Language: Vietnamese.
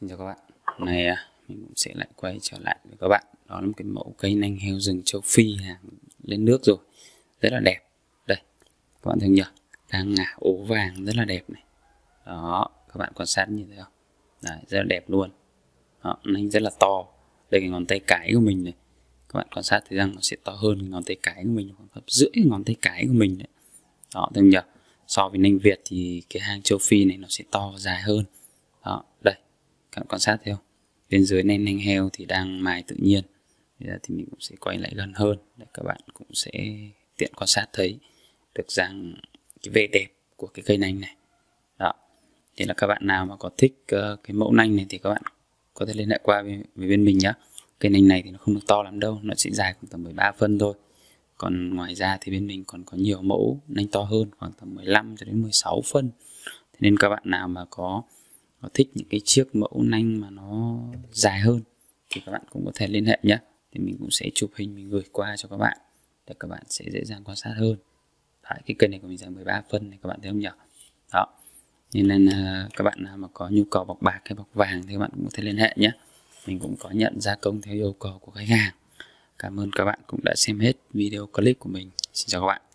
Xin chào các bạn. Hôm nay à, mình cũng sẽ lại quay trở lại với các bạn. Đó là một cái mẫu cây nanh heo rừng châu Phi hàng lên nước rồi. Rất là đẹp. Đây các bạn thấy nhỉ? Đang ngả ố vàng rất là đẹp này. Đó các bạn quan sát như thế không? Đấy, rất là đẹp luôn. Đó, nanh rất là to. Đây cái ngón tay cái của mình này. Các bạn quan sát thấy rằng nó sẽ to hơn cái ngón tay cái của mình khoảng gấp rưỡi ngón tay cái của mình đấy. Đó thấy nhỉ? So với nanh Việt thì cái hang châu Phi này nó sẽ to và dài hơn. Đó đây các bạn quan sát thấy không? Bên dưới nen nanh heo thì đang mài tự nhiên. Bây giờ thì mình cũng sẽ quay lại gần hơn. Để các bạn cũng sẽ tiện quan sát thấy được rằng cái vẻ đẹp của cái cây nanh này. Đó. Thì là các bạn nào mà có thích uh, cái mẫu nanh này thì các bạn có thể liên hệ qua với, với bên mình nhé cây nanh này thì nó không được to lắm đâu nó chỉ dài khoảng tầm 13 phân thôi. Còn ngoài ra thì bên mình còn có nhiều mẫu nanh to hơn khoảng tầm 15 cho đến 16 phân. Thế nên các bạn nào mà có có thích những cái chiếc mẫu nanh mà nó dài hơn thì các bạn cũng có thể liên hệ nhé. Thì mình cũng sẽ chụp hình mình gửi qua cho các bạn để các bạn sẽ dễ dàng quan sát hơn. Đấy, cái kênh này của mình dài 13 phân này các bạn thấy không nhỉ? Đó. Nên là à, các bạn nào mà có nhu cầu bọc bạc hay bọc vàng thì các bạn cũng có thể liên hệ nhé. Mình cũng có nhận gia công theo yêu cầu của khách hàng. Cảm ơn các bạn cũng đã xem hết video clip của mình. Xin chào các bạn.